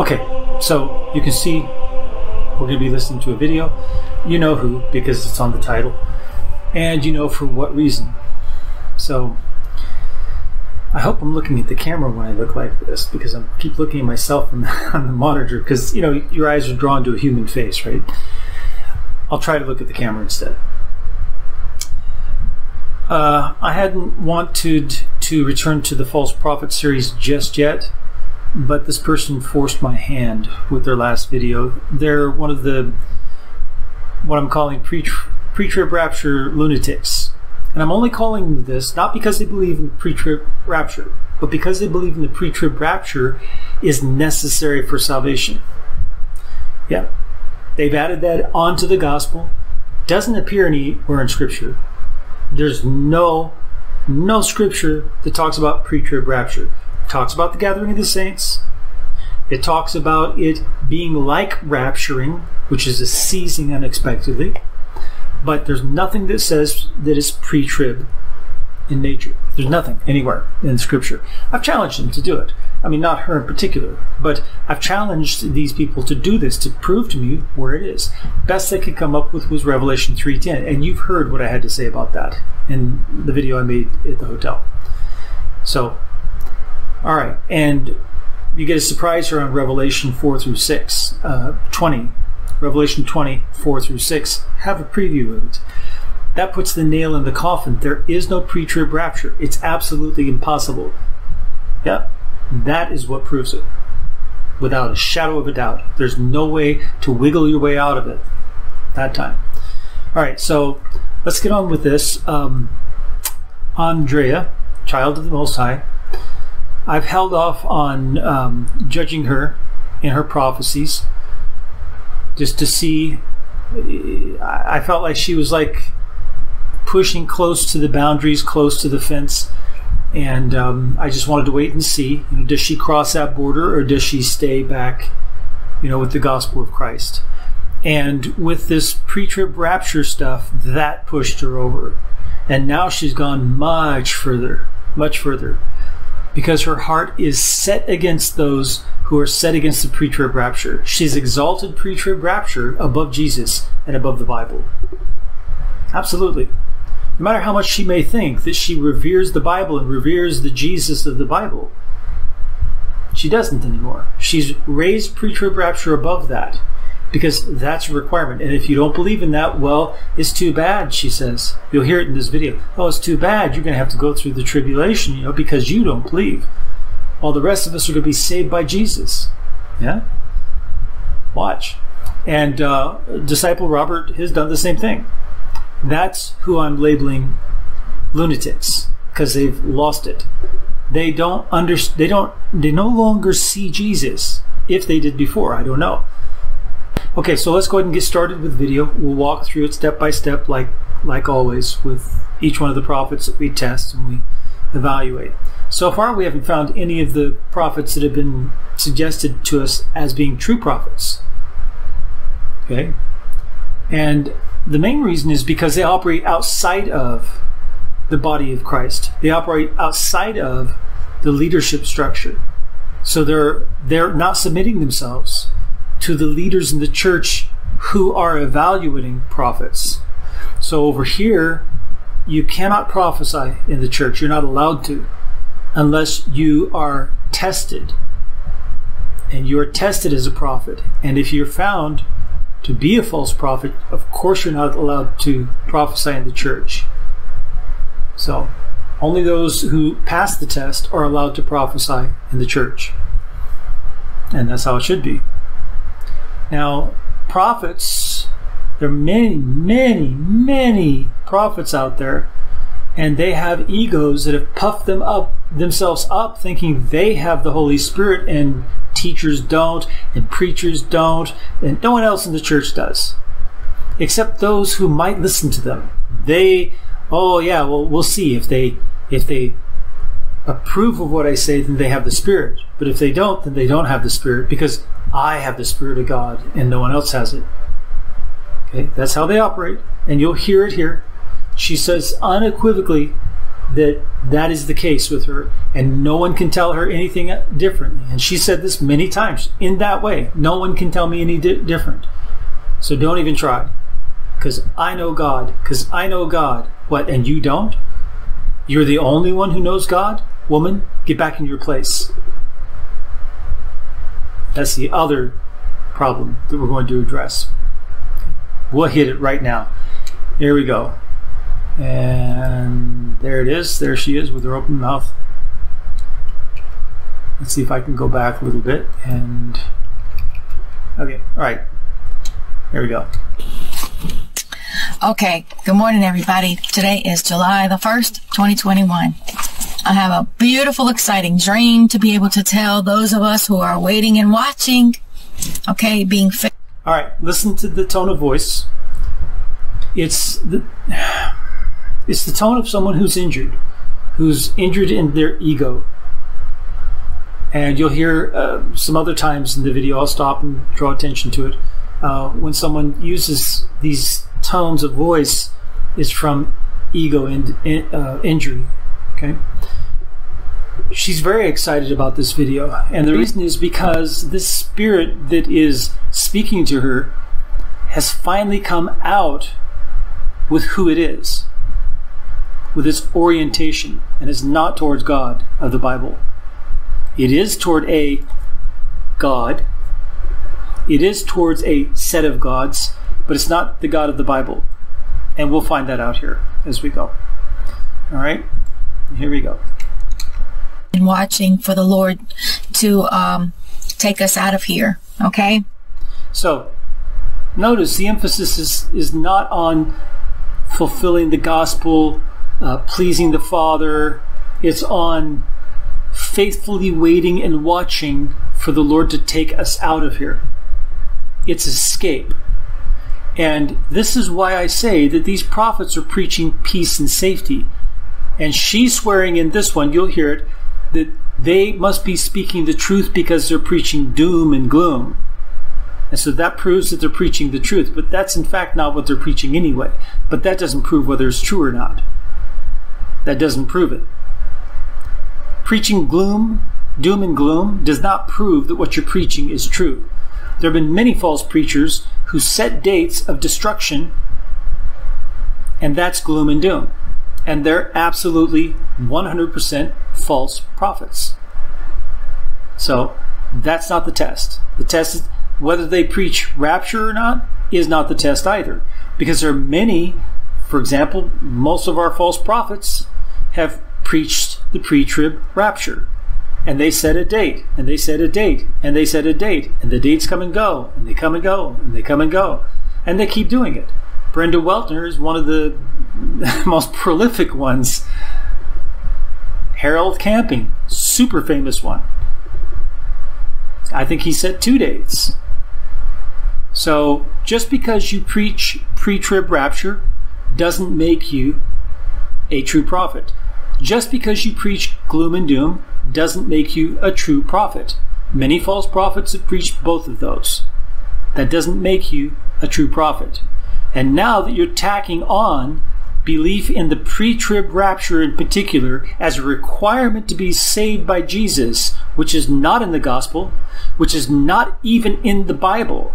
Okay, so you can see we're going to be listening to a video. You know who, because it's on the title, and you know for what reason. So I hope I'm looking at the camera when I look like this because I keep looking at myself on the, on the monitor because you know your eyes are drawn to a human face, right? I'll try to look at the camera instead. Uh, I hadn't wanted to return to the false prophet series just yet, but this person forced my hand with their last video. They're one of the what I'm calling pre trib rapture lunatics. And I'm only calling this not because they believe in pre trib rapture, but because they believe in the pre trib rapture is necessary for salvation. Yeah. They've added that onto the gospel. Doesn't appear anywhere in Scripture there's no no scripture that talks about pre-trib rapture. Talks about the gathering of the saints. It talks about it being like rapturing, which is a seizing unexpectedly. But there's nothing that says that it's pre-trib in nature. There's nothing anywhere in Scripture. I've challenged them to do it. I mean, not her in particular, but I've challenged these people to do this to prove to me where it is. Best they could come up with was Revelation 3:10, and you've heard what I had to say about that in the video I made at the hotel. So, all right, and you get a surprise here on Revelation 4 through 6, uh, 20, Revelation 20, 4 through 6. Have a preview of it. That puts the nail in the coffin. There is no pre trib rapture. It's absolutely impossible. Yeah, that is what proves it. Without a shadow of a doubt. There's no way to wiggle your way out of it that time. All right, so let's get on with this. Um, Andrea, child of the Most High, I've held off on um, judging her in her prophecies just to see. I felt like she was like pushing close to the boundaries, close to the fence and um, I just wanted to wait and see. You know, does she cross that border or does she stay back? You know, with the gospel of Christ. And with this pre trib rapture stuff, that pushed her over, and now she's gone much further, much further, because her heart is set against those who are set against the pre-trib rapture. She's exalted pre-trib rapture above Jesus and above the Bible. Absolutely no matter how much she may think that she reveres the Bible and reveres the Jesus of the Bible, she doesn't anymore. She's raised pre trib rapture above that because that's a requirement. And if you don't believe in that, well, it's too bad, she says. You'll hear it in this video. Oh, it's too bad. You're going to have to go through the tribulation, you know, because you don't believe. All the rest of us are going to be saved by Jesus. Yeah? Watch. And uh, disciple Robert has done the same thing. That's who I'm labeling lunatics because they've lost it. They don't under, they don't they no longer see Jesus if they did before. I don't know. Okay, so let's go ahead and get started with video. We'll walk through it step by step, like like always with each one of the prophets that we test and we evaluate. So far, we haven't found any of the prophets that have been suggested to us as being true prophets. Okay, and the main reason is because they operate outside of the body of Christ. They operate outside of the leadership structure. So they're they're not submitting themselves to the leaders in the church who are evaluating prophets. So over here, you cannot prophesy in the church. You're not allowed to unless you are tested. And you are tested as a prophet. And if you're found to be a false prophet, of course you're not allowed to prophesy in the church. So, only those who pass the test are allowed to prophesy in the church. And that's how it should be. Now, prophets, there are many, many, many prophets out there, and they have egos that have puffed them up themselves up thinking they have the Holy Spirit and teachers don't, and preachers don't, and no one else in the church does. Except those who might listen to them. They, oh yeah, well, we'll see if they, if they approve of what I say, then they have the Spirit. But if they don't, then they don't have the Spirit because I have the Spirit of God and no one else has it. Okay, that's how they operate. And you'll hear it here. She says unequivocally, that that is the case with her, and no one can tell her anything differently. And she said this many times in that way. No one can tell me any di- different. So don't even try, because I know God. Because I know God. What? And you don't? You're the only one who knows God, woman. Get back in your place. That's the other problem that we're going to address. We'll hit it right now. Here we go. And there it is. There she is with her open mouth. Let's see if I can go back a little bit and okay, all right. Here we go. Okay, good morning everybody. Today is July the 1st, 2021. I have a beautiful, exciting dream to be able to tell those of us who are waiting and watching. Okay, being fit. All right, listen to the tone of voice. It's the it's the tone of someone who's injured, who's injured in their ego. And you'll hear uh, some other times in the video. I'll stop and draw attention to it. Uh, when someone uses these tones of voice, is from ego in, in, uh, injury. Okay. She's very excited about this video, and the reason is because this spirit that is speaking to her has finally come out with who it is, with its orientation, and is not towards God of the Bible. It is toward a God. It is towards a set of gods, but it's not the God of the Bible. And we'll find that out here as we go. All right, here we go. And watching for the Lord to um, take us out of here. Okay. So, notice the emphasis is, is not on fulfilling the gospel, uh, pleasing the Father. It's on faithfully waiting and watching for the Lord to take us out of here. It's escape. And this is why I say that these prophets are preaching peace and safety. And she's swearing in this one, you'll hear it, that they must be speaking the truth because they're preaching doom and gloom. And so that proves that they're preaching the truth. But that's in fact not what they're preaching anyway. But that doesn't prove whether it's true or not. That doesn't prove it. Preaching gloom, doom and gloom, does not prove that what you're preaching is true. There have been many false preachers who set dates of destruction, and that's gloom and doom. And they're absolutely 100% false prophets. So that's not the test. The test is whether they preach rapture or not is not the test either. Because there are many, for example, most of our false prophets have preached the pre trib rapture. And they set a date, and they set a date, and they set a date, and the dates come and go, and they come and go, and they come and go. And they keep doing it. Brenda Weltner is one of the most prolific ones. Harold Camping, super famous one. I think he set two dates. So just because you preach pre trib rapture doesn't make you a true prophet. Just because you preach gloom and doom doesn't make you a true prophet. Many false prophets have preached both of those. That doesn't make you a true prophet. And now that you're tacking on belief in the pre trib rapture in particular as a requirement to be saved by Jesus, which is not in the gospel, which is not even in the Bible,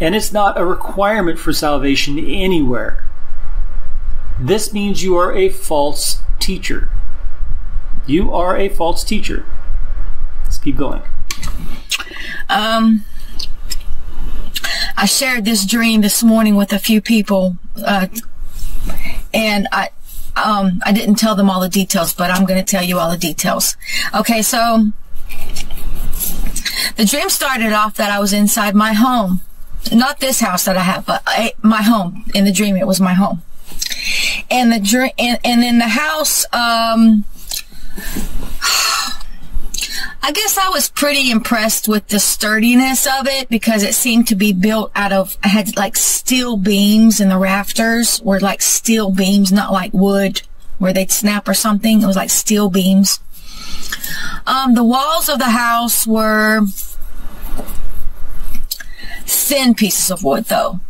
and it's not a requirement for salvation anywhere. This means you are a false teacher. You are a false teacher. Let's keep going. Um, I shared this dream this morning with a few people, uh, and I, um, I didn't tell them all the details, but I'm going to tell you all the details. Okay, so the dream started off that I was inside my home, not this house that I have, but I, my home. In the dream, it was my home, and the dream, and, and in the house, um, I guess I was pretty impressed with the sturdiness of it because it seemed to be built out of, I had like steel beams in the rafters were like steel beams, not like wood where they'd snap or something. It was like steel beams. Um, the walls of the house were thin pieces of wood though.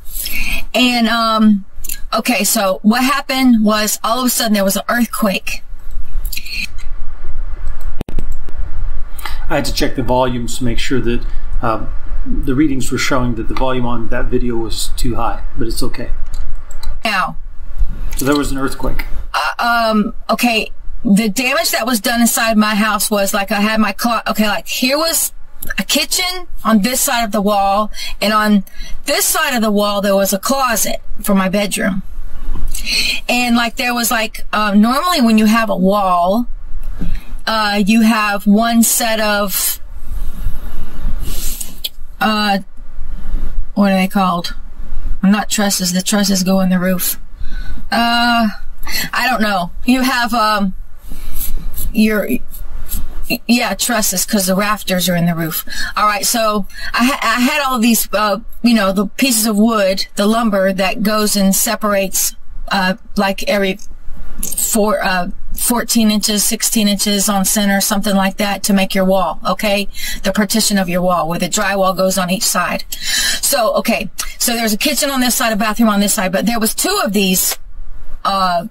And, um, Okay, so what happened was all of a sudden there was an earthquake. I had to check the volumes to make sure that um, the readings were showing that the volume on that video was too high, but it's okay. Now, So there was an earthquake. um, okay, the damage that was done inside my house was like I had my closet. Okay, like here was a kitchen on this side of the wall, and on this side of the wall there was a closet for my bedroom. And like there was like um, normally when you have a wall, uh, you have one set of uh, what are they called? Not trusses. The trusses go in the roof. Uh, I don't know. You have um your yeah trusses because the rafters are in the roof. All right, so I, ha- I had all these uh you know the pieces of wood, the lumber that goes and separates uh like every four uh 14 inches 16 inches on center something like that to make your wall okay the partition of your wall where the drywall goes on each side so okay so there's a kitchen on this side a bathroom on this side but there was two of these uh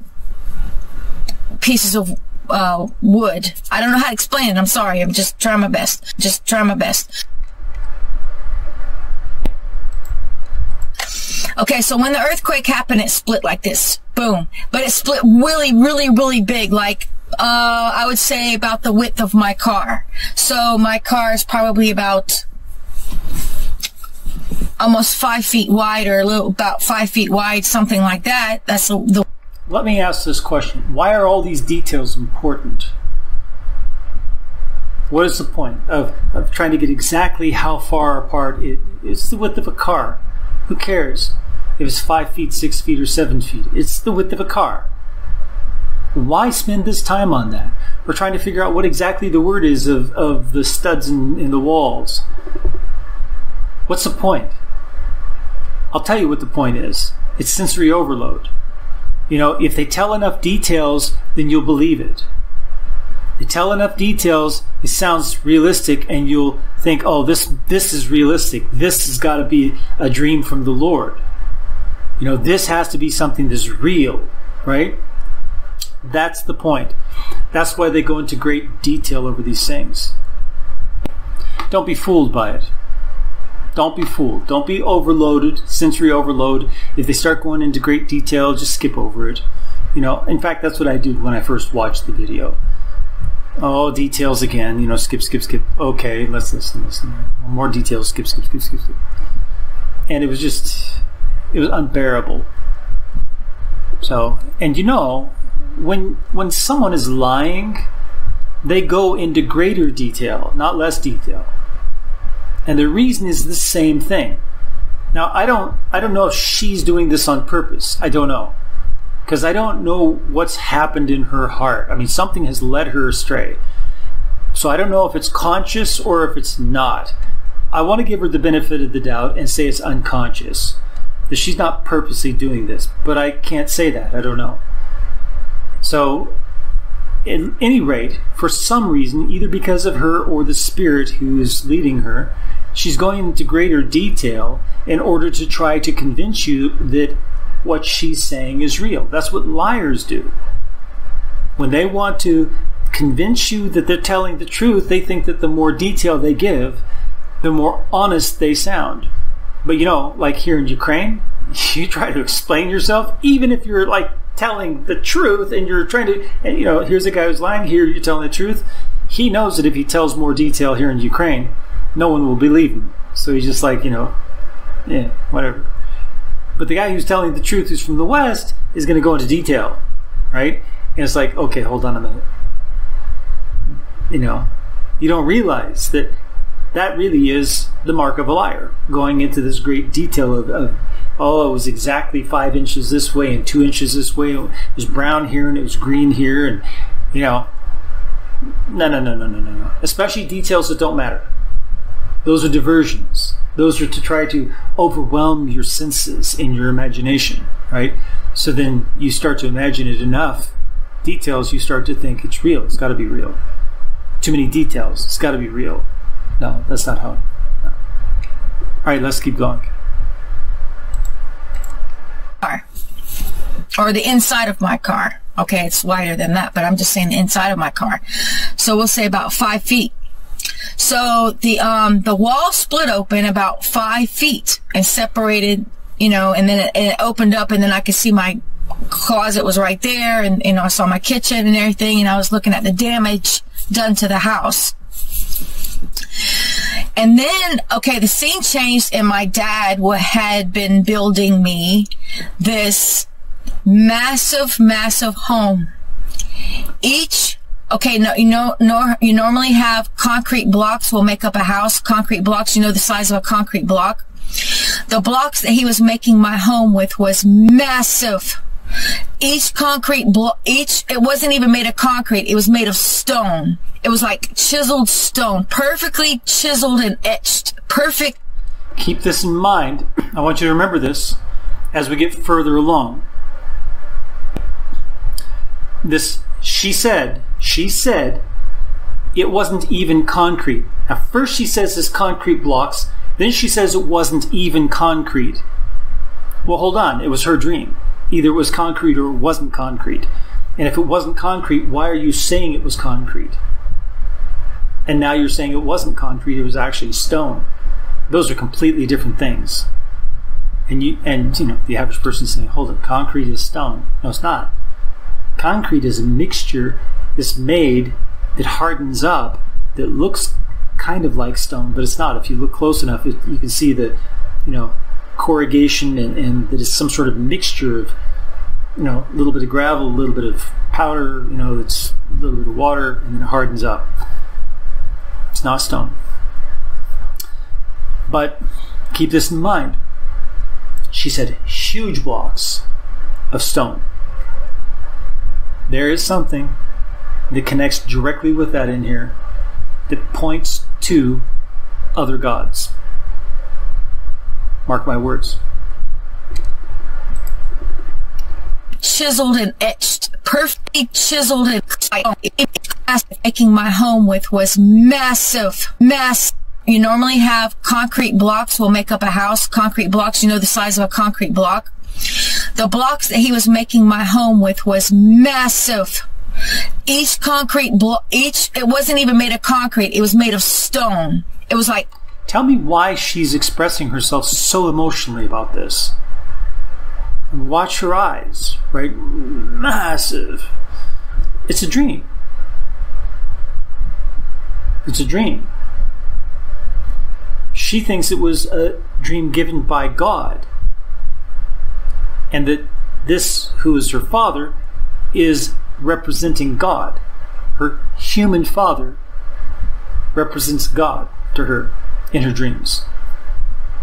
pieces of uh, wood. I don't know how to explain it. I'm sorry. I'm just trying my best. Just trying my best. Okay, so when the earthquake happened, it split like this. Boom. But it split really, really, really big. Like, uh, I would say about the width of my car. So my car is probably about almost five feet wide or a little, about five feet wide, something like that. That's the, the Let me ask this question. Why are all these details important? What is the point of, of trying to get exactly how far apart it's the width of a car? Who cares if it's five feet, six feet, or seven feet? It's the width of a car. Why spend this time on that? We're trying to figure out what exactly the word is of, of the studs in, in the walls. What's the point? I'll tell you what the point is. It's sensory overload. You know, if they tell enough details, then you'll believe it. They tell enough details, it sounds realistic, and you'll think, "Oh, this this is realistic. This has got to be a dream from the Lord." You know, this has to be something that's real, right? That's the point. That's why they go into great detail over these things. Don't be fooled by it. Don't be fooled. Don't be overloaded, sensory overload. If they start going into great detail, just skip over it. You know, in fact, that's what I did when I first watched the video. Oh, details again. You know, skip, skip, skip. Okay, let's listen, listen. More details. Skip, skip, skip, skip, skip. And it was just, it was unbearable. So, and you know, when when someone is lying, they go into greater detail, not less detail. And the reason is the same thing. Now, I don't I don't know if she's doing this on purpose. I don't know. Cuz I don't know what's happened in her heart. I mean, something has led her astray. So I don't know if it's conscious or if it's not. I want to give her the benefit of the doubt and say it's unconscious. That she's not purposely doing this, but I can't say that. I don't know. So at any rate, for some reason, either because of her or the spirit who is leading her, she's going into greater detail in order to try to convince you that what she's saying is real. That's what liars do. When they want to convince you that they're telling the truth, they think that the more detail they give, the more honest they sound. But you know, like here in Ukraine, you try to explain yourself, even if you're like telling the truth and you're trying to, and you know, here's a guy who's lying, here you're telling the truth. He knows that if he tells more detail here in Ukraine, no one will believe him. So he's just like, you know, yeah, whatever. But the guy who's telling the truth, who's from the West, is going to go into detail, right? And it's like, okay, hold on a minute. You know, you don't realize that that really is the mark of a liar, going into this great detail of, of oh, it was exactly five inches this way and two inches this way. It was brown here and it was green here, and you know, no, no, no, no, no, no, no. Especially details that don't matter. Those are diversions. Those are to try to overwhelm your senses in your imagination, right? So then you start to imagine it enough details, you start to think it's real. It's got to be real. Too many details. It's got to be real. No, that's not how. No. All right, let's keep going. are. or the inside of my car. Okay, it's wider than that, but I'm just saying the inside of my car. So we'll say about five feet. So the um the wall split open about five feet and separated, you know, and then it, it opened up, and then I could see my closet was right there, and you know I saw my kitchen and everything, and I was looking at the damage done to the house. And then, okay, the scene changed, and my dad had been building me this massive, massive home. Each okay, no, you know, no, you normally have concrete blocks will make up a house. Concrete blocks, you know, the size of a concrete block. The blocks that he was making my home with was massive. Each concrete block, each, it wasn't even made of concrete. It was made of stone. It was like chiseled stone, perfectly chiseled and etched. Perfect. Keep this in mind. I want you to remember this as we get further along. This, she said, she said it wasn't even concrete. At first she says it's concrete blocks, then she says it wasn't even concrete. Well, hold on, it was her dream. Either it was concrete or it wasn't concrete. And if it wasn't concrete, why are you saying it was concrete? And now you're saying it wasn't concrete, it was actually stone. Those are completely different things. And you and you know, the average person saying, Hold it, concrete is stone. No, it's not. Concrete is a mixture that's made that hardens up that looks kind of like stone, but it's not. If you look close enough, it, you can see the, you know, corrugation and, and that is some sort of mixture of, you know, a little bit of gravel, a little bit of powder, you know, it's a little bit of water, and then it hardens up. It's not stone. But keep this in mind. She said huge blocks of stone. There is something that connects directly with that in here that points to other gods. Mark my words. Chiseled and etched, perfectly chiseled and making my home with was massive, massive. You normally have concrete blocks will make up a house. Concrete blocks, you know the size of a concrete block. The blocks that he was making my home with was massive. Each concrete block, each, it wasn't even made of concrete. It was made of stone. It was like. Tell me why she's expressing herself so emotionally about this. Watch her eyes, right? Massive. It's a dream. It's a dream. She thinks it was a dream given by God. And that this, who is her father, is representing God. Her human father represents God to her in her dreams.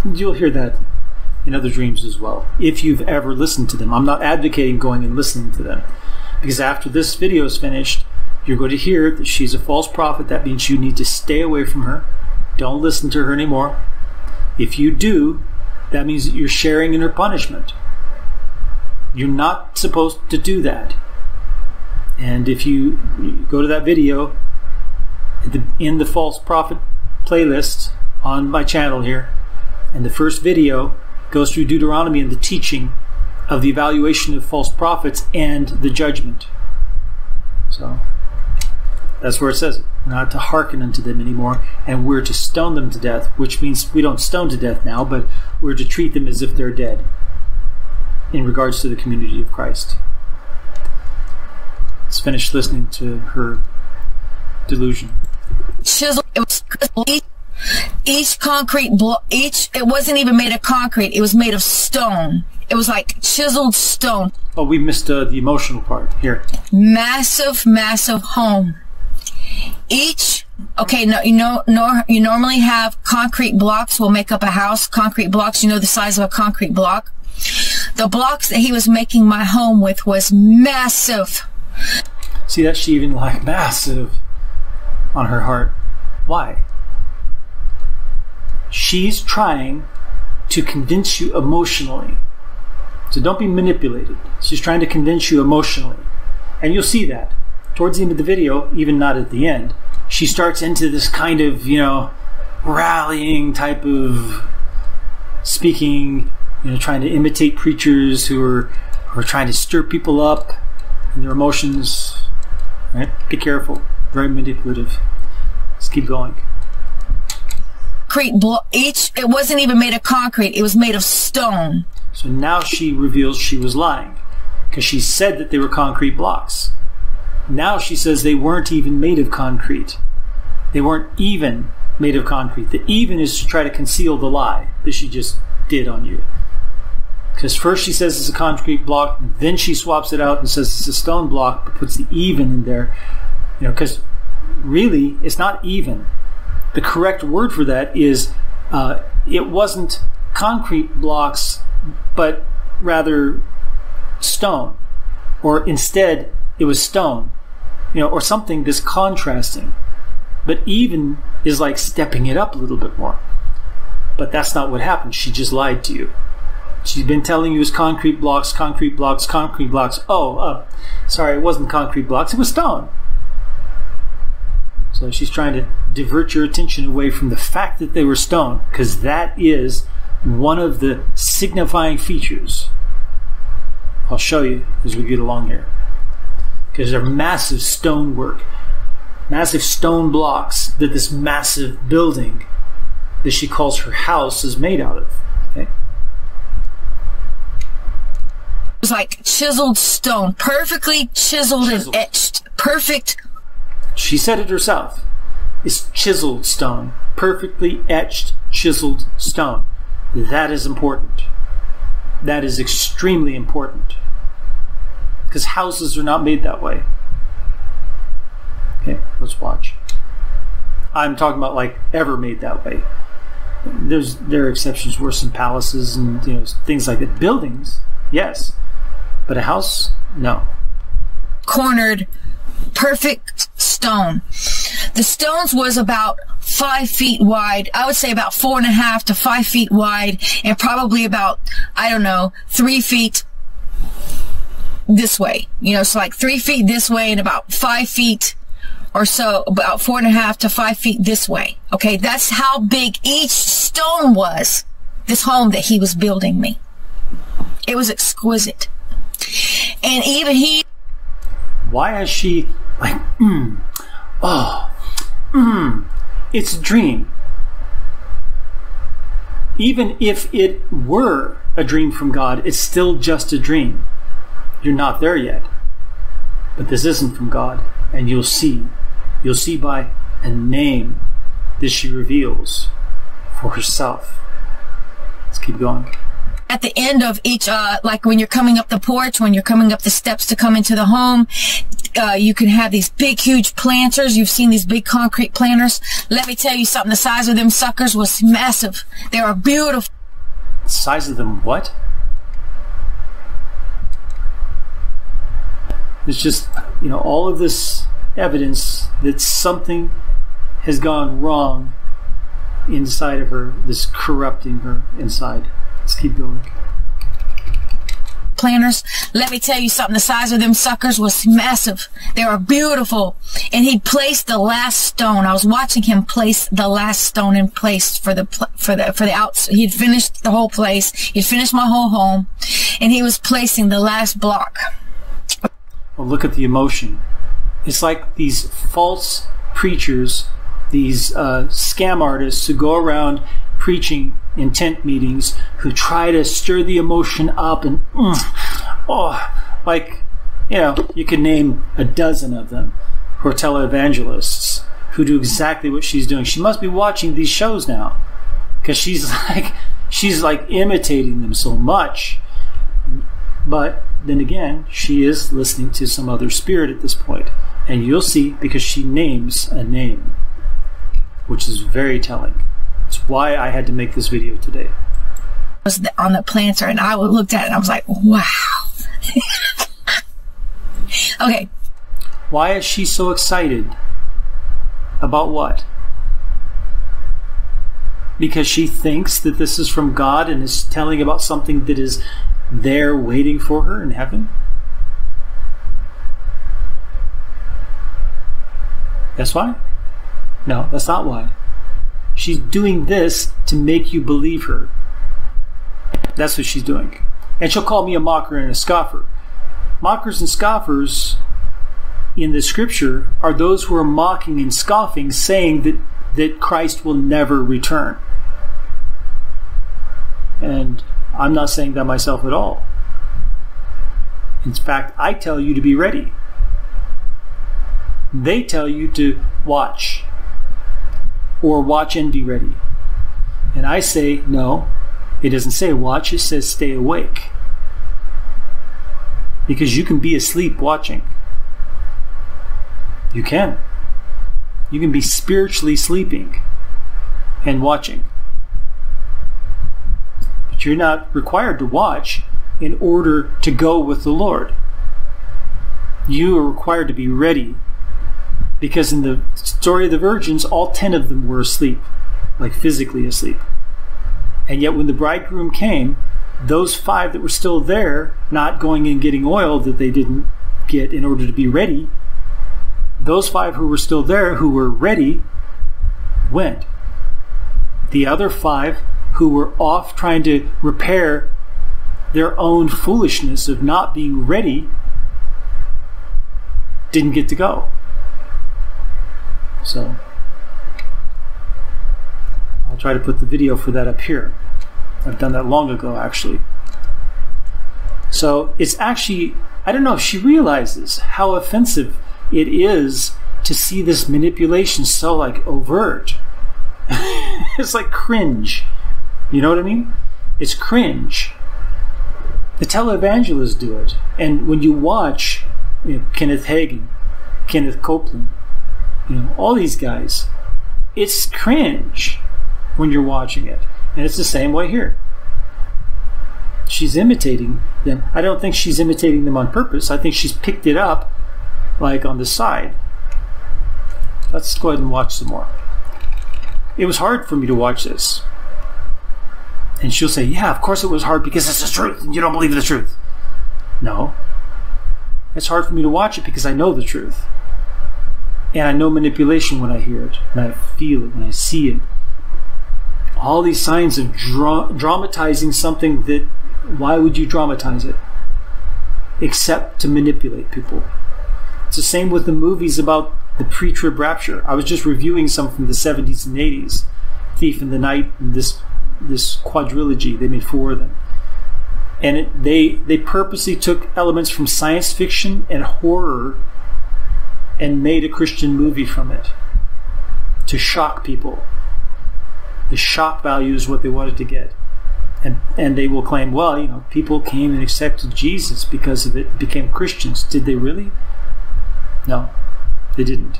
You'll hear that in other dreams as well, if you've ever listened to them. I'm not advocating going and listening to them, because after this video is finished, you're going to hear that she's a false prophet. That means you need to stay away from her. Don't listen to her anymore. If you do, that means that you're sharing in her punishment. You're not supposed to do that. And if you go to that video in the false prophet playlist on my channel here, and the first video goes through Deuteronomy and the teaching of the evaluation of false prophets and the judgment. So that's where it says it. We're not to hearken unto them anymore, and we're to stone them to death, which means we don't stone to death now, but we're to treat them as if they're dead in regards to the community of Christ. Let's finish listening to her delusion. Chisel. It was each concrete block. Each. It wasn't even made of concrete. It was made of stone. It was like chiseled stone. Oh, we missed uh, the emotional part here. Massive, massive home. Each. Okay, no, you know, no, you normally have concrete blocks will make up a house. Concrete blocks, you know the size of a concrete block. The blocks that he was making my home with was massive. See that she even like massive on her heart. Why? She's trying to convince you emotionally. So don't be manipulated. She's trying to convince you emotionally. And you'll see that. Towards the end of the video, even not at the end, she starts into this kind of, you know, rallying type of speaking, you know, trying to imitate preachers who are or trying to stir people up in their emotions. Right? Be careful. Very manipulative. Let's keep going. Concrete blo- each it wasn't even made of concrete. It was made of stone. So now she reveals she was lying because she said that they were concrete blocks. Now she says they weren't even made of concrete. They weren't even made of concrete. The even is to try to conceal the lie that she just did on you. Because first she says it's a concrete block, then she swaps it out and says it's a stone block, but puts the even in there. You know, because really it's not even. The correct word for that is uh, it wasn't concrete blocks, but rather stone, or instead it was stone, you know, or something that's contrasting. But even is like stepping it up a little bit more. But that's not what happened. She just lied to you. She's been telling you it's concrete blocks, concrete blocks, concrete blocks. Oh, uh, sorry, it wasn't concrete blocks, it was stone. So she's trying to divert your attention away from the fact that they were stone, because that is one of the signifying features. I'll show you as we get along here. Because they're massive stonework, massive stone blocks that this massive building that she calls her house is made out of. Okay? It was like chiseled stone, perfectly chiseled, Chiseled. and etched. Perfect. She said it herself. It's chiseled stone, perfectly etched, chiseled stone. That is important. That is extremely important. Because houses are not made that way. Okay, let's watch. I'm talking about like ever made that way. There's there are exceptions where some palaces and you know things like that. Buildings, yes, but a house, no. cornered, perfect stone. The stones was about five feet wide. I would say about four and a half to five feet wide and probably about, I don't know, three feet this way. You know, so like three feet this way and about five feet or so, about four and a half to five feet this way. Okay. That's how big each stone was. This home that he was building me. It was exquisite. And even he Why is she like, mm, oh, mm, it's a dream. Even if it were a dream from God, it's still just a dream. You're not there yet. But this isn't from God, and you'll see. You'll see by a name that she reveals for herself. Let's keep going. At the end of each, uh, like when you're coming up the porch, when you're coming up the steps to come into the home, uh, you can have these big, huge planters. You've seen these big concrete planters. Let me tell you something. The size of them suckers was massive. They are beautiful. Size of them, what? It's just, you know, all of this evidence that something has gone wrong inside of her, this corrupting her inside. Let's keep going. planters. Let me tell you something. The size of them suckers was massive. They were beautiful. And he placed the last stone. I was watching him place the last stone in place for the, for the, for the outs. He'd finished the whole place. He'd finished my whole home and he was placing the last block. Well, look at the emotion. It's like these false preachers, these uh, scam artists who go around preaching in tent meetings who try to stir the emotion up and, mm, oh, like, you know, you could name a dozen of them who are televangelists who do exactly what she's doing. She must be watching these shows now because she's like, she's like imitating them so much. But then again, she is listening to some other spirit at this. And you'll see because she names a name, which is very telling. It's why I had to make this video today. I was on the planter and I looked at it and I was like, wow. okay. Why is she so excited? About what? Because she thinks that this is from God and is telling about something that is there waiting for her in heaven? That's why? No, that's not why. She's doing this to make you believe her. That's what she's doing. And she'll call me a mocker and a scoffer. Mockers and scoffers in the scripture are those who are mocking and scoffing, saying that, that Christ will never return. And I'm not saying that myself at all. In fact, I tell you to be ready. They tell you to watch or watch and be ready. And I say, no, it doesn't say watch, it says stay awake. Because you can be asleep watching. You can. You can be spiritually sleeping and watching. But you're not required to watch in order to go with the Lord. You are required to be ready. Because in the story of the virgins, all ten of them were asleep, like physically asleep. And yet, when the bridegroom came, those five that were still there, not going and getting oil that they didn't get in order to be ready, those five who were still there, who were ready, went. The other five who were off trying to repair their own foolishness of not being ready didn't get to go. So, I'll try to put the video for that up here. I've done that long ago, actually. So, it's actually, I don't know if she realizes how offensive it is to see this manipulation so like overt. it's like cringe. You know what I mean? It's cringe. The televangelists do it. And when you watch you know, Kenneth Hagin, Kenneth Copeland, you know, all these guys, it's cringe when you're watching it. And it's the same way here. She's imitating them. I don't think she's imitating them on purpose. I think she's picked it up like on the side. Let's go ahead and watch some more. It was hard for me to watch this. And she'll say, Yeah, of course it was hard because it's the truth and you don't believe the truth. No. It's hard for me to watch it because I know the truth. And I know manipulation when I hear it, and I feel it when I see it. All these signs of dra- dramatizing something that, why would you dramatize it? Except to manipulate people. It's the same with the movies about the pre trib rapture. I was just reviewing some from the 70s and 80s Thief in the Night, and this this quadrilogy. They made four of them, and it, they they purposely took elements from science fiction and horror and made a Christian movie from it to shock people. The shock value is what they wanted to get. And, and they will claim, well, you know, people came and accepted Jesus because of it, became Christians. Did they really? No, they didn't.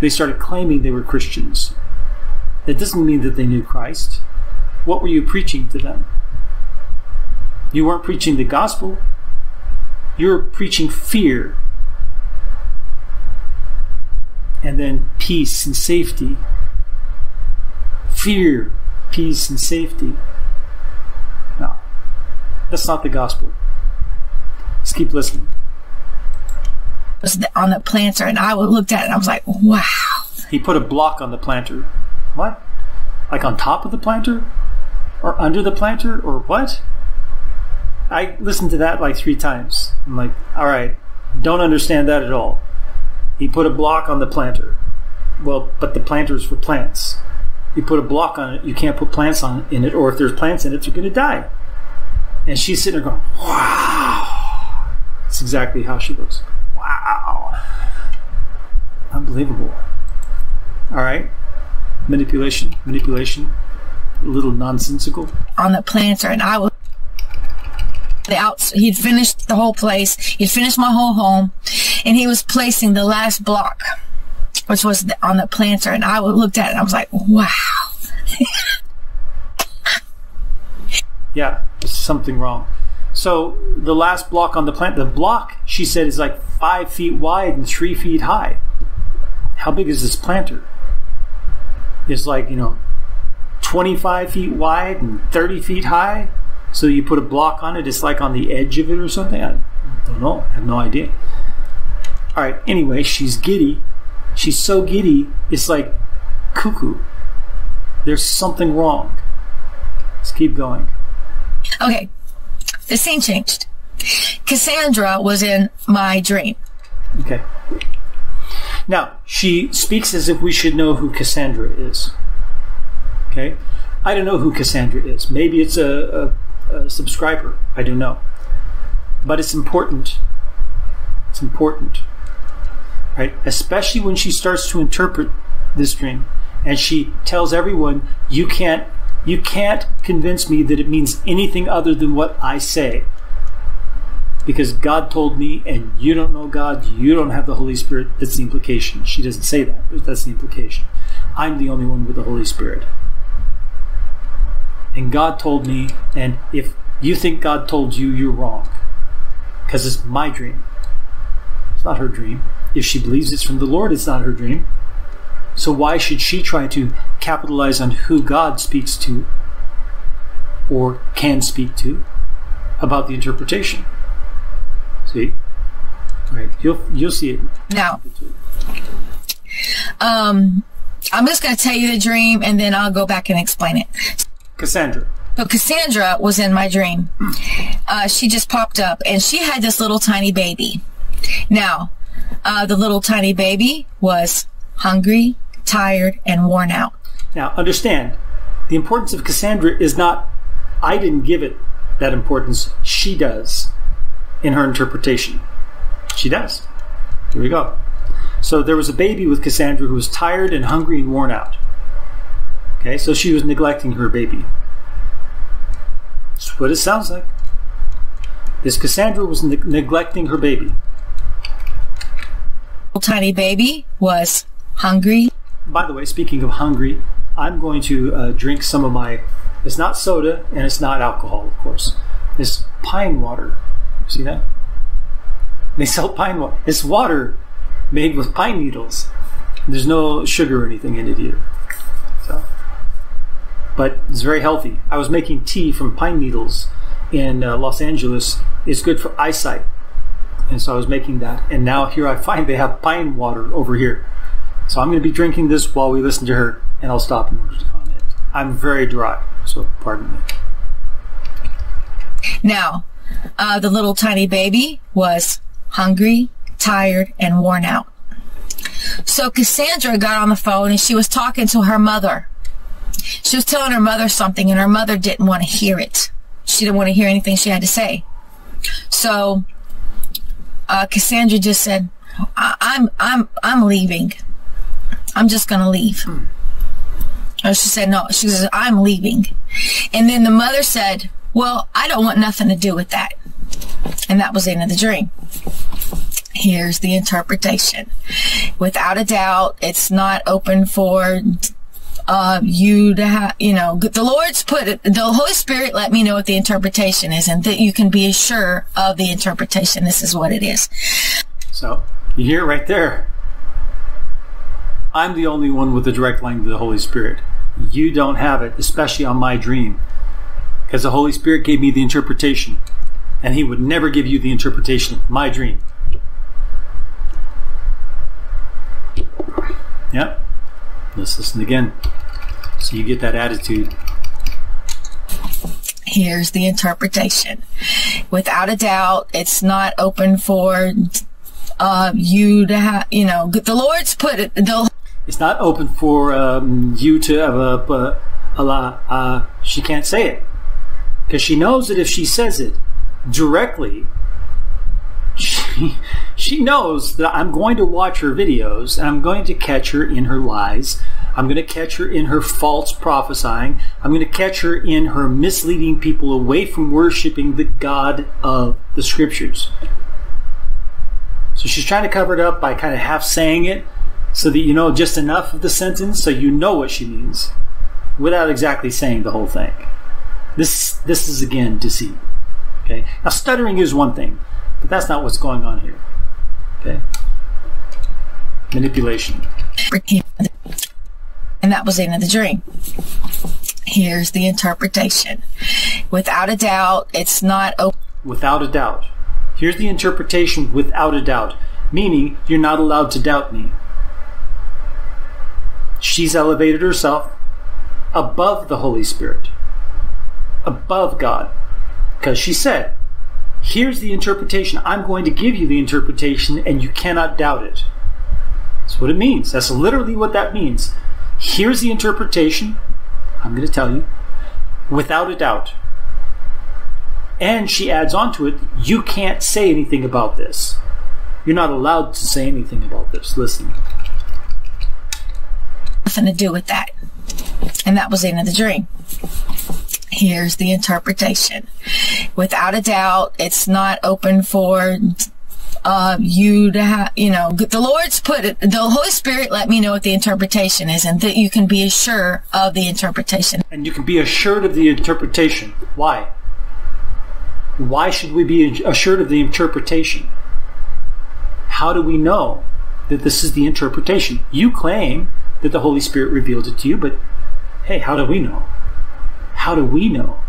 They started claiming they were Christians. That doesn't mean that they knew Christ. What were you preaching to them? You weren't preaching the gospel. You were preaching fear and then peace and safety. Fear, peace, and safety. No, that's not the gospel. Let's keep listening. On the planter, and I looked at it and I was like, wow. He put a block on the planter. What? Like on top of the planter? Or under the planter? Or what? I listened to that like three times. I'm like, all right, don't understand that at all. He put a block on the planter. Well, but the planter is for plants. You put a block on it, you can't put plants on in it, or if there's plants in it, they're going to die. And she's sitting there going, wow. That's exactly how she looks. Wow. Unbelievable. All right. Manipulation, manipulation, a little nonsensical. On the planter, and I was the outs he'd finished the whole place he'd finished my whole home and he was placing the last block which was on the planter and i looked at it and i was like wow. Yeah something wrong. So the last block on the plant the block she said is like five feet wide and three feet high. How big is this planter? It's like you know 25 feet wide and 30 feet high so you put a block on it, it's like on the edge of it or something. I don't know. I have no idea. All right. Anyway, she's giddy. She's so giddy, it's like cuckoo. There's something wrong. Let's keep going. Okay. the scene changed. Cassandra was in my dream. Okay. Now, she speaks as if we should know who Cassandra is. Okay? I don't know who Cassandra is. Maybe it's a, a, subscriber. I don't know. But it's important. It's important. Right? Especially when she starts to interpret this dream and she tells everyone you can't you can't convince me that it means anything other than what I say because God told me, and you don't know God, you don't have the Holy Spirit. That's the implication. She doesn't say that, but that's the implication. I'm the only one with the Holy Spirit. And God told me, and if you think God told you, you're wrong. Because it's my dream. It's not her dream. If she believes it's from the Lord, it's not her dream. So why should she try to capitalize on who God speaks to or can speak to about the interpretation? See? Right. You'll you'll see it. Now, um, I'm just going to tell you the dream, and then I'll go back and explain it. Cassandra. So Cassandra was in my dream. Uh, she just popped up, and she had this little tiny baby. Now, uh, the little tiny baby was hungry, tired, and worn out. Now, understand, the importance of Cassandra is not I didn't give it that importance. She does in her interpretation. She does. Here we go. So there was a baby with Cassandra who was tired and hungry and worn out. Okay, so she was neglecting her baby. That's what it sounds like. This Cassandra was ne- neglecting her baby. Little tiny baby was hungry. By the way, speaking of hungry, I'm going to uh, drink some of my. It's not soda and it's not alcohol, of course. It's pine water. See that? They sell pine water. It's water made with pine needles. There's no sugar or anything in it either. But it's very healthy. I was making tea from pine needles in uh, Los Angeles. It's good for eyesight, and so I was making that. And now here I find they have pine water over here. So I'm going to be drinking this while we listen to her, and I'll stop order to comment. I'm very dry, so pardon me. Now, uh, the little tiny baby was hungry, tired, and worn out. So Cassandra got on the phone and she was talking to her mother. She was telling her mother something and her mother didn't want to hear it. She didn't want to hear anything she had to say. So uh, Cassandra just said, I- "I'm I'm I'm leaving. I'm just gonna leave." Or she said, "No." She said, "I'm leaving." And then the mother said, "Well, I don't want nothing to do with that." And that was the end of the dream. Here's the interpretation. Without a doubt, it's not open for uh, you to have, you know, the Lord's put it, the Holy Spirit let me know what the interpretation is and that you can be sure of the interpretation. This is what it is. So you hear right there. I'm the only one with a direct line to the Holy Spirit. You don't have it, especially on my dream, because the Holy Spirit gave me the interpretation, and He would never give you the interpretation of my dream. Yep. Let's listen again. So you get that attitude. Here's the interpretation. Without a doubt, it's not open for uh, you to have, you know, the Lord's put it, the It's not open for um, you to have a, a, uh, she can't say it because she knows that if she says it directly, she knows that I'm going to watch her videos and I'm going to catch her in her lies. I'm going to catch her in her false prophesying. I'm going to catch her in her misleading people away from worshiping the God of the scriptures. So she's trying to cover it up by kind of half saying it so that you know just enough of the sentence so you know what she means without exactly saying the whole thing. This this is again deceit. Okay? Now stuttering is one thing, but that's not what's going on here. Okay? Manipulation. and that was the end of the dream. Here's the interpretation. Without a doubt, it's not open. Without a doubt. Here's the interpretation without a doubt, meaning you're not allowed to doubt me. She's elevated herself above the Holy Spirit, above God. Because she said, Here's the interpretation. I'm going to give you the interpretation, and you cannot doubt it. That's what it means. That's literally what that means. Here's the interpretation. I'm going to tell you, without a doubt. And she adds on to it, you can't say anything about this. You're not allowed to say anything about this. Listen. Nothing to do with that. And that was the end of the dream. Here's the interpretation. Without a doubt, it's not open for uh, you to have, you know, the Lord's put it, the Holy Spirit let me know what the interpretation is and that you can be assured of the interpretation. And you can be assured of the interpretation. Why? Why should we be assured of the interpretation? How do we know that this is the interpretation? You claim that the Holy Spirit revealed it to you, but hey, how do we know? How do we know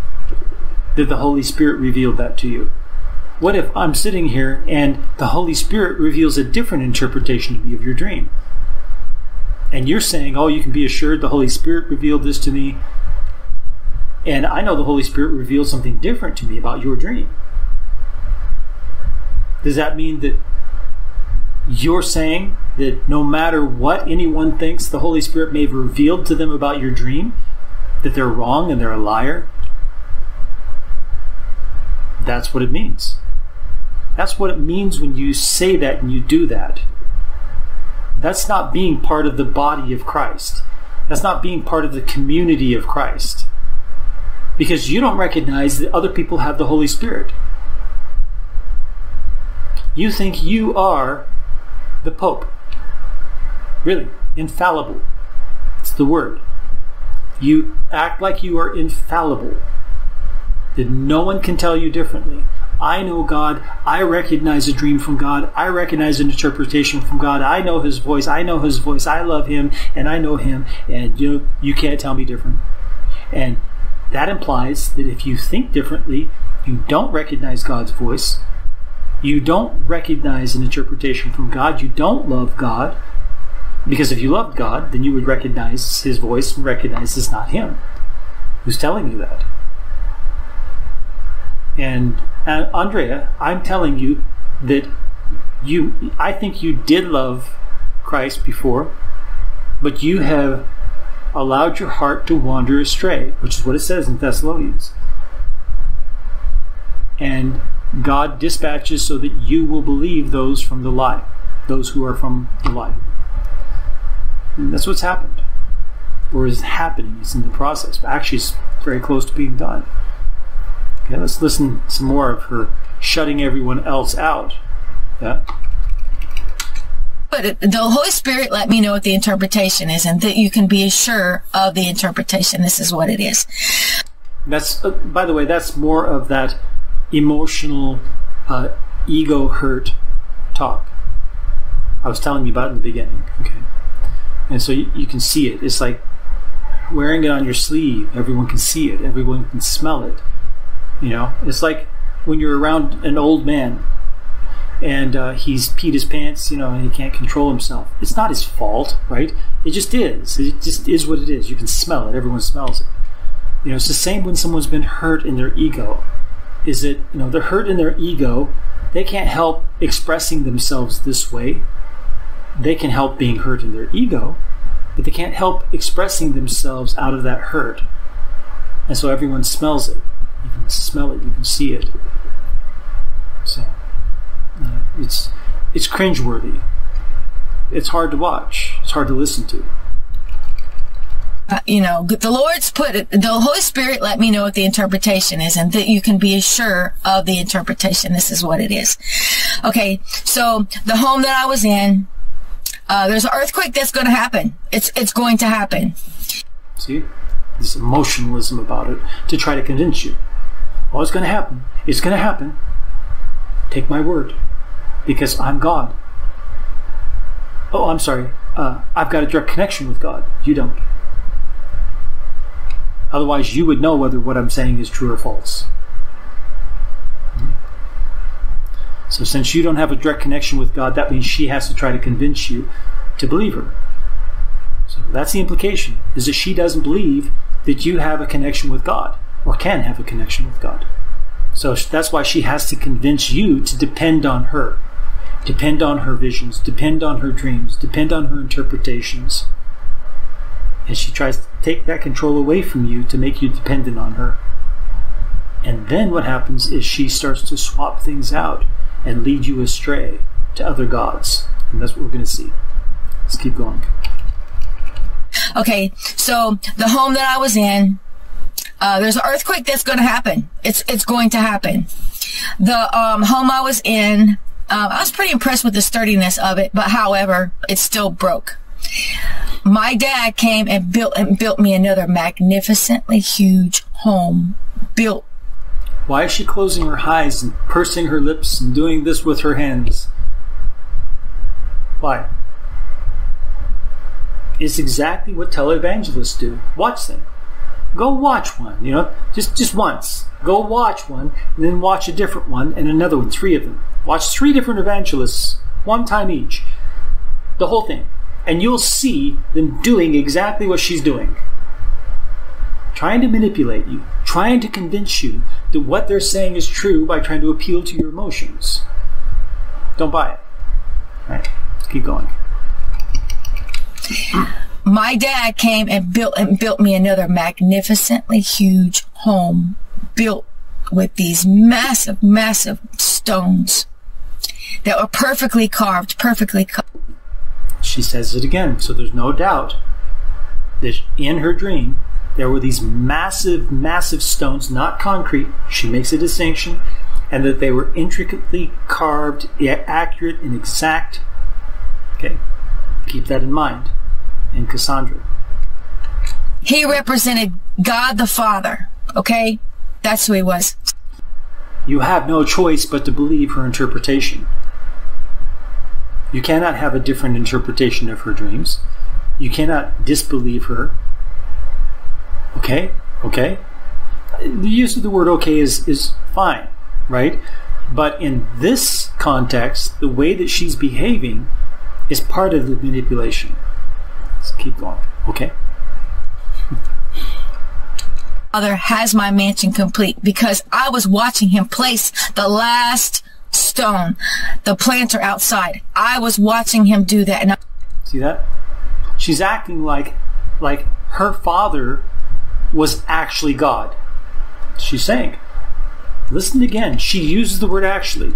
that the Holy Spirit revealed that to you? What if I'm sitting here and the Holy Spirit reveals a different interpretation to me of your dream? And you're saying, oh, you can be assured the Holy Spirit revealed this to me. And I know the Holy Spirit revealed something different to me about your dream. Does that mean that you're saying that no matter what anyone thinks the Holy Spirit may have revealed to them about your dream, that they're wrong and they're a liar? That's what it means. That's what it means when you say that and you do that. That's not being part of the body of Christ. That's not being part of the community of Christ. Because you don't recognize that other people have the Holy Spirit. You think you are the Pope. Really, infallible. It's the word. You act like you are infallible. That no one can tell you differently. I know God. I recognize a dream from God. I recognize an interpretation from God. I know His voice. I know His voice. I love Him, and I know Him. And you, you can't tell me different. And that implies that if you think differently, you don't recognize God's voice. You don't recognize an interpretation from God. You don't love God. Because if you loved God, then you would recognize His voice and recognize it's not Him who's telling you that. And uh, Andrea, I'm telling you that you, I think you did love Christ before, but you have allowed your heart to wander astray, which is what it says in Thessalonians. And God dispatches so that you will believe those from the lie, those who are from the lie. And that's what's happened, or is happening. It's in the process. But actually, it's very close to being done. Okay, let's listen some more of her shutting everyone else out. Yeah. But the Holy Spirit let me know what the interpretation is, and that you can be sure of the interpretation. This is what it is. That's, uh, by the way, that's more of that emotional, uh, ego hurt talk I was telling you about in the beginning. Okay, and so you, you can see it. It's like wearing it on your sleeve. Everyone can see it. Everyone can smell it you know, it's like when you're around an old man and uh, he's peed his pants, you know, and he can't control himself. It's not his fault, right? It just is. It just is what it is. You can smell it. Everyone smells it. You know, it's the same when someone's been hurt in their ego. Is it, you know, they're hurt in their ego. They can't help expressing themselves this way. They can help being hurt in their ego, but they can't help expressing themselves out of that hurt. And so everyone smells it. You can smell it. You can see it. So uh, it's it's cringeworthy. It's hard to watch. It's hard to listen to. Uh, you know, the Lord's put it, the Holy Spirit let me know what the interpretation is and that you can be sure of the interpretation. This is what it is. Okay. So the home that I was in, uh, there's an earthquake that's going to happen. It's, it's going to happen. See? This emotionalism about it to try to convince you. Oh, it's going to happen. It's going to happen. Take my word. Because I'm God. Oh, I'm sorry. Uh, I've got a direct connection with God. You don't. Otherwise, you would know whether what I'm saying is true or false. So, since you don't have a direct connection with God, that means she has to try to convince you to believe her. So, that's the implication, is that she doesn't believe that you have a connection with God or can have a connection with God. So that's why she has to convince you to depend on her, depend on her visions, depend on her dreams, depend on her interpretations. And she tries to take that control away from you to make you dependent on her. And then what happens is she starts to swap things out and lead you astray to other gods. And that's what we're going to see. Let's keep going. Okay, so the home that I was in, uh, there's an earthquake that's going to happen. It's it's going to happen. The um, home I was in, uh, I was pretty impressed with the sturdiness of it, but however, it still broke. My dad came and built and built me another magnificently huge home, built. Why is she closing her eyes and pursing her lips and doing this with her hands? Why? It's exactly what televangelists do. Watch them. Go watch one, you know, just just once. Go watch one, and then watch a different one and another one, three of them. Watch three different evangelists, one time each. The whole thing. And you'll see them doing exactly what she's doing. Trying to manipulate you, trying to convince you that what they're saying is true by trying to appeal to your emotions. Don't buy it. All right, keep going my dad came and built and built me another magnificently huge home built with these massive, massive stones that were perfectly carved, perfectly cut. She says it again, so there's no doubt that in her dream there were these massive, massive stones, not concrete. She makes a distinction, and that they were intricately carved, accurate, and exact. Okay, keep that in mind and Cassandra. He represented God the Father, okay? That's who he was. You have no choice but to believe her interpretation. You cannot have a different interpretation of her dreams. You cannot disbelieve her. Okay? Okay? The use of the word okay is, is fine, right? But in this context, the way that she's behaving is part of the manipulation. Let's keep going. Okay. Father has my mansion complete because I was watching him place the last stone, the planter outside. I was watching him do that. And I- See that? She's acting like like her father was actually God. She's saying. Listen again. She uses the word actually.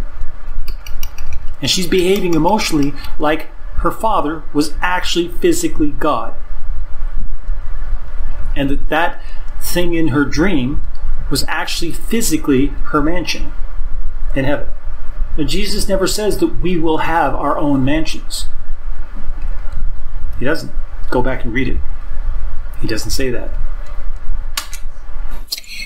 And she's behaving emotionally like her father was actually physically God. And that that thing in her dream was actually physically her mansion in heaven. But Jesus never says that we will have our own mansions. He doesn't. Go back and read it. He doesn't say that.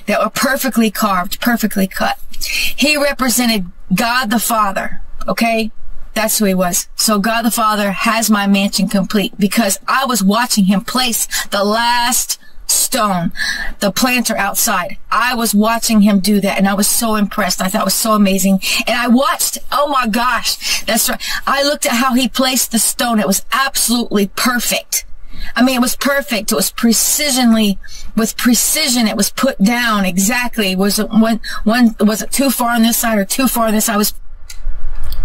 That were perfectly carved, perfectly cut. He represented God the Father, okay? That's who he was. So God the Father has my mansion complete because I was watching him place the last stone, the planter outside. I was watching him do that and I was so impressed. I thought it was so amazing. And I watched, oh my gosh, that's right. I looked at how he placed the stone. It was absolutely perfect. I mean, it was perfect. It was precisionally, with precision, it was put down exactly. Was it one, one, was it too far on this side or too far on this? I was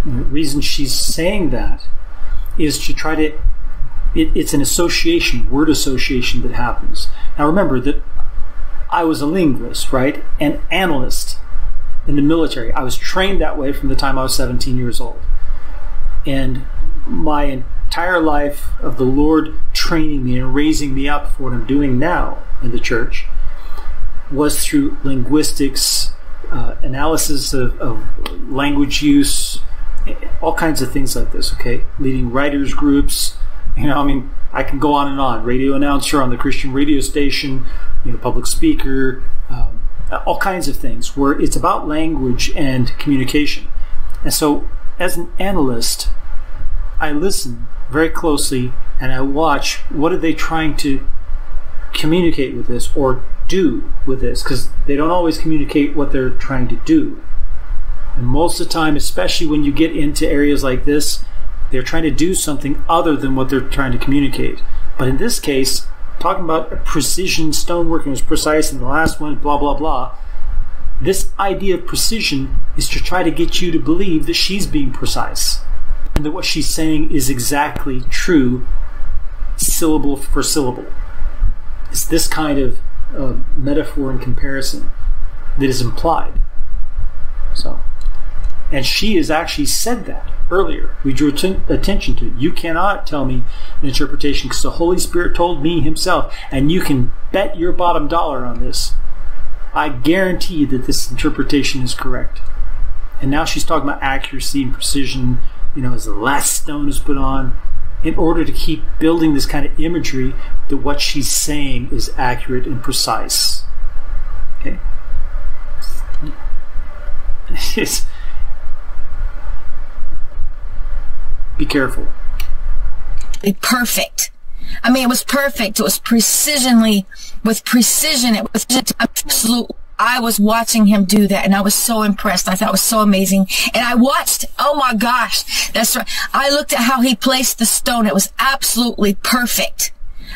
The reason she's saying that is to try to it, it's an association word association that happens now remember that i was a linguist right an analyst in the military i was trained that way from the time i was 17 years old and my entire life of the lord training me and raising me up for what i'm doing now in the church was through linguistics uh, analysis of, of language use all kinds of things like this. Okay, leading writers groups. You know, I mean, I can go on and on. Radio announcer on the Christian radio station. You know, public speaker. Um, all kinds of things where it's about language and communication. And so, as an analyst, I listen very closely and I watch what are they trying to communicate with this or do with this because they don't always communicate what they're trying to do. And most of the time, especially when you get into areas like this, they're trying to do something other than what they're trying to communicate. But in this case, talking about precision stoneworking was precise, and the last one, blah blah blah. This idea of precision is to try to get you to believe that she's being precise and that what she's saying is exactly true, syllable for syllable. It's this kind of uh, metaphor and comparison that is implied. So, and she has actually said that earlier. We drew attention to it. You cannot tell me an interpretation because the Holy Spirit told me Himself, and you can bet your bottom dollar on this. I guarantee that this interpretation is correct. And now she's talking about accuracy and precision, you know, as the last stone is put on, in order to keep building this kind of imagery that what she's saying is accurate and precise. Okay? Be careful. Perfect. I mean, it was perfect. It was precisionly, with precision. It was just absolute. I was watching him do that and I was so impressed. I thought it was so amazing. And I watched, oh my gosh, that's right. I looked at how he placed the stone. It was absolutely perfect.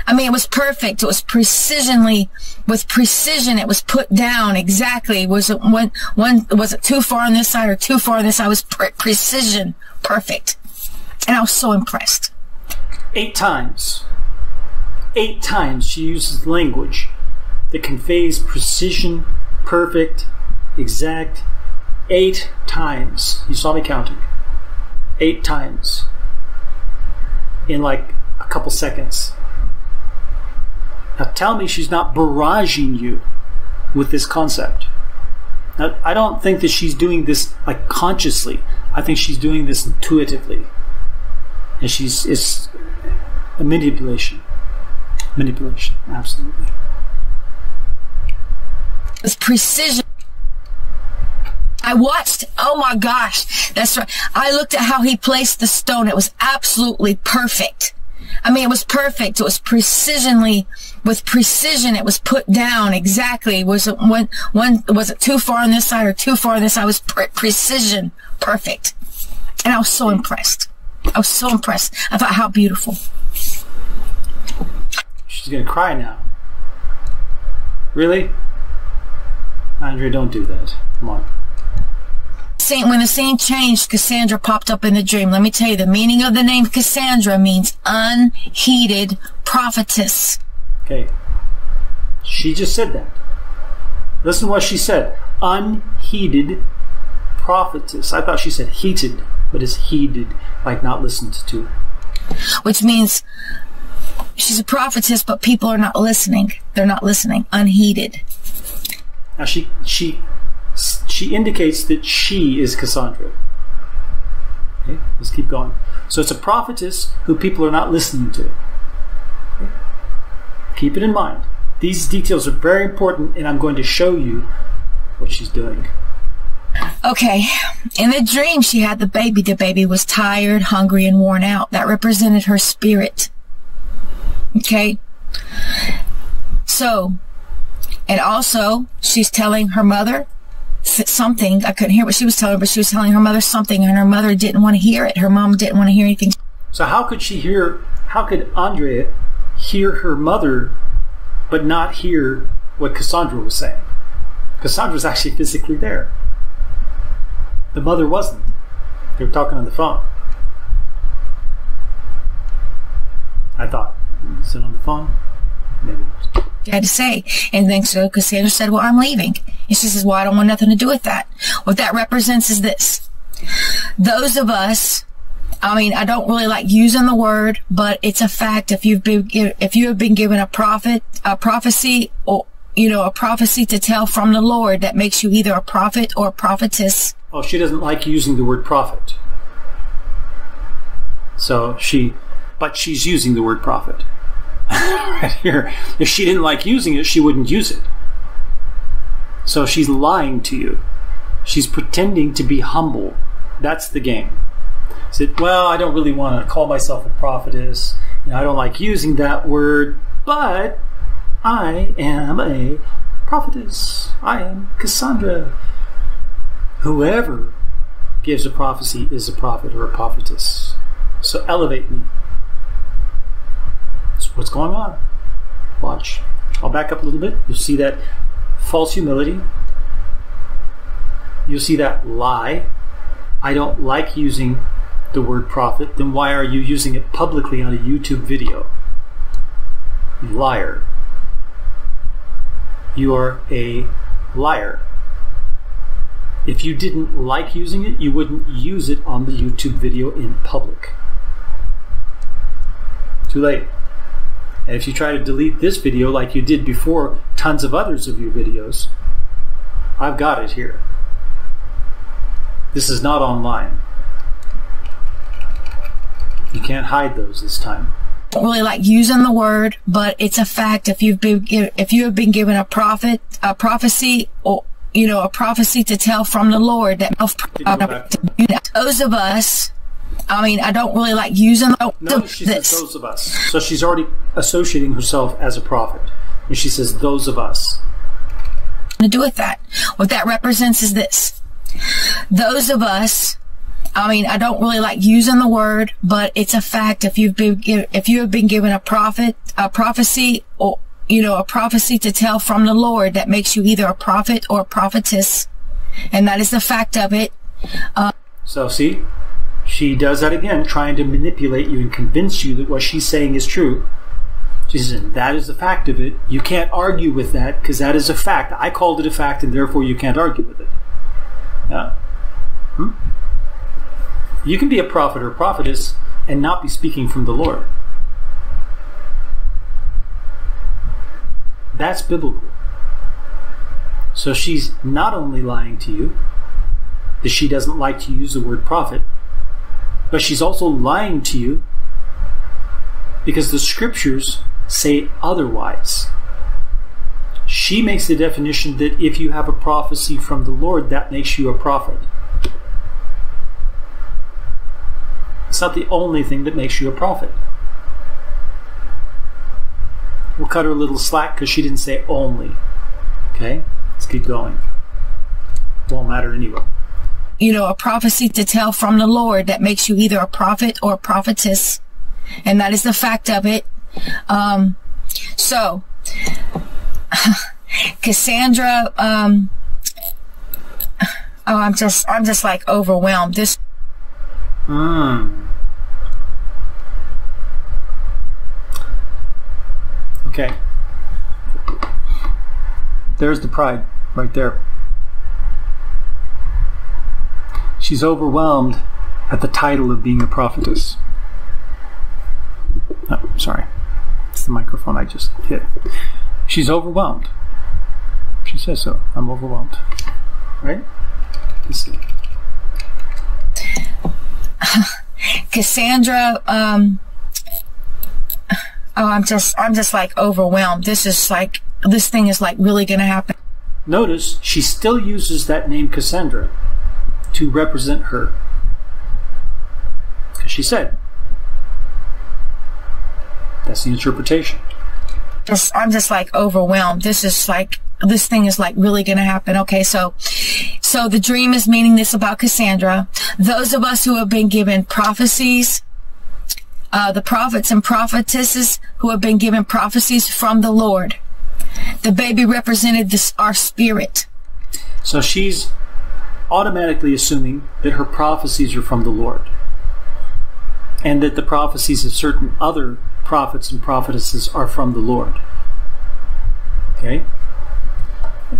I mean, it was perfect. It was precisionally, with precision, it was put down exactly. Was it one, one, was it too far on this side or too far on this side? It was pre- precision, perfect. And I was so impressed. Eight times. Eight times she uses language that conveys precision, perfect, exact. Eight times. You saw me counting. Eight times. In like a couple seconds. Now tell me she's not barraging you with this concept. Now, I don't think that she's doing this like consciously. I think she's doing this intuitively. And she's it's a manipulation. Manipulation, absolutely. With precision. I watched, oh my gosh, that's right. I looked at how he placed the stone. It was absolutely perfect. I mean, it was perfect. It was precisionally, with precision, it was put down exactly. Was it one, one, was it too far on this side or too far on this side? It was pre- precision, perfect. And I was so impressed. I was so impressed. I thought, how beautiful. She's gonna cry now. Really? Andre, don't do that. Come on. Saint, when the scene changed, Cassandra popped up in the dream. Let me tell you, the meaning of the name Cassandra means unheeded prophetess. Okay. She just said that. Listen to what she said. Unheeded prophetess. I thought she said heated, but it's heeded, like not listened to. Which means she's a prophetess, but people are not listening. They're not listening. Unheeded. Now she she she indicates that she is Cassandra. Okay, let's keep going. So it's a prophetess who people are not listening to. Okay? Keep it in mind. These details are very important, and I'm going to show you what she's doing. Okay. In the dream, she had the baby. The baby was tired, hungry, and worn out. That represented her spirit. Okay. So, and also, she's telling her mother something. I couldn't hear what she was telling but she was telling her mother something, and her mother didn't want to hear it. Her mom didn't want to hear anything. So how could she hear? How could Andrea hear her mother, but not hear what Cassandra was saying? Cassandra was actually physically there. The mother wasn't. They were talking on the phone. I thought, is it on the phone? Maybe was. Had to say. And then so Cassandra said, Well, I'm leaving. And she says, Well, I don't want nothing to do with that. What that represents is this. Those of us, I mean, I don't really like using the word, but it's a fact. If you've been, if you have been given a prophet, a prophecy, or, you know, a prophecy to tell from the Lord, that makes you either a prophet or a prophetess. Oh, she doesn't like using the word prophet. So she, but she's using the word prophet. Right here. If she didn't like using it, she wouldn't use it. So she's lying to you. She's pretending to be humble. That's the game. Said, well, I don't really want to call myself a prophetess. You know, I don't like using that word, but I am a prophetess. I am Cassandra. Whoever gives a prophecy is a prophet or a prophetess. So elevate me. What's going on. Watch. I'll back up a little bit. You'll see that false humility. you'll see that lie. I don't like using the word prophet. Then why are you using it publicly on a YouTube video? Liar. You are a liar. If you didn't like using it, you wouldn't use it on the YouTube video in public. Too late. And if you try to delete this video like you did before tons of others of your videos, I've got it here. This is not online. You can't hide those this time. Don't really like using the word, but it's a fact. If you've been if you have been given a prophet, a prophecy, or you know, a prophecy to tell from the Lord that uh, those of us. I mean, I don't really like using no, she this. says those of us. So she's already associating herself as a prophet, and she says those of us. To do with that, what that represents is this: those of us I mean, I don't really like using the word, but it's a fact. If you've been, if you have been given a prophet, a prophecy, or, you know, a prophecy to tell from the Lord that makes you either a prophet or a prophetess. And that is the fact of it. Uh, so see, she does that again, trying to manipulate you and convince you that what she's saying is true. She says, that is the fact of it. You can't argue with that because that is a fact. I called it a fact and therefore you can't argue with it. Yeah. Hmm? You can be a prophet or prophetess and not be speaking from the Lord. That's biblical. So she's not only lying to you that she doesn't like to use the word prophet, but she's also lying to you because the scriptures say otherwise. She makes the definition that if you have a prophecy from the Lord, that makes you a prophet. It's not the only thing that makes you a prophet. We'll cut her a little slack because she didn't say only. Okay? Let's keep going. Won't matter anyway. You know, a prophecy to tell from the Lord that makes you either a prophet or a prophetess. And that is the fact of it. Um, so, Cassandra, um, oh, I'm just, I'm just like overwhelmed. This Hmm. Okay. There's the pride right there. She's overwhelmed at the title of being a prophetess. Oh, sorry. It's the microphone I just hit. She's overwhelmed. She says so. I'm overwhelmed. Right? Let's see. Cassandra, um, oh, I'm just, I'm just like overwhelmed. This is like, this thing is like really going to happen. Notice she still uses that name Cassandra to represent her. She said, that's the interpretation. Just, I'm just like overwhelmed. This is like, this thing is like really going to happen. Okay. So, so the dream is meaning this about Cassandra. Those of us who have been given prophecies, uh, the prophets and prophetesses who have been given prophecies from the Lord. The baby represented this, our spirit. So she's automatically assuming that her prophecies are from the Lord. And that the prophecies of certain other prophets and prophetesses are from the Lord. Okay?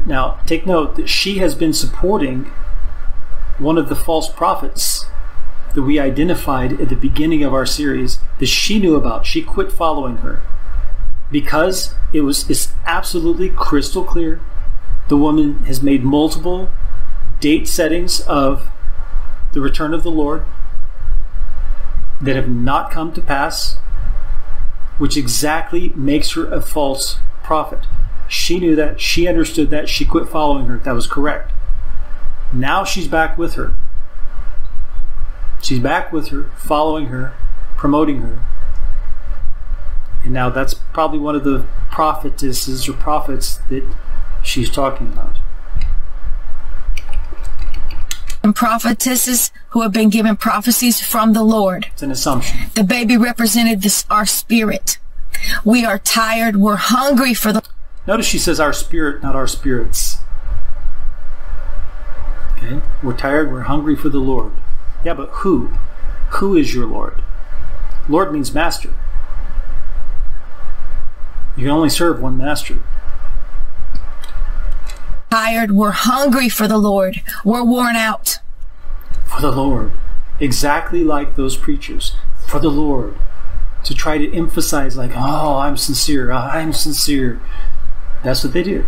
Now, take note that she has been supporting one of the false prophets that we identified at the beginning of our series that she knew about. She quit following her because it was it's absolutely crystal clear. The woman has made multiple date settings of the return of the Lord that have not come to pass, which exactly makes her a false prophet. She knew that. She understood that. She quit following her. That was correct. Now she's back with her. She's back with her, following her, promoting her. And now that's probably one of the prophetesses or prophets that she's talking about. And prophetesses who have been given prophecies from the Lord. It's an assumption. The baby represented this our spirit. We are tired. We're hungry for the Notice she says our spirit, not our spirits. Okay? We're tired, we're hungry for the Lord. Yeah, but who? Who is your Lord? Lord means master. You can only serve one master. Tired, we're hungry for the Lord. We're worn out. For the Lord. Exactly like those preachers. For the Lord. To try to emphasize, like, oh, I'm sincere, ah, I'm sincere. That's what they do.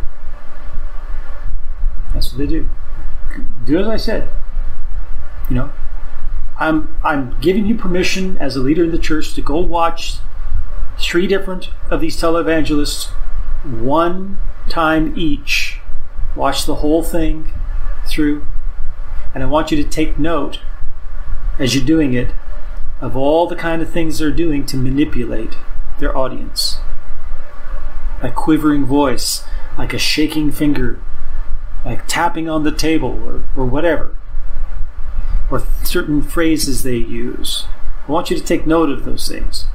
That's what they do. Do as I said. You know, I'm I'm giving you permission as a leader in the church to go watch three different of these televangelists one time each. Watch the whole thing through. And I want you to take note as you're doing it of all the kind of things they're doing to manipulate their audience. A quivering voice, like a shaking finger, like tapping on the table or, or whatever, or certain phrases they use. I want you to take note of those things.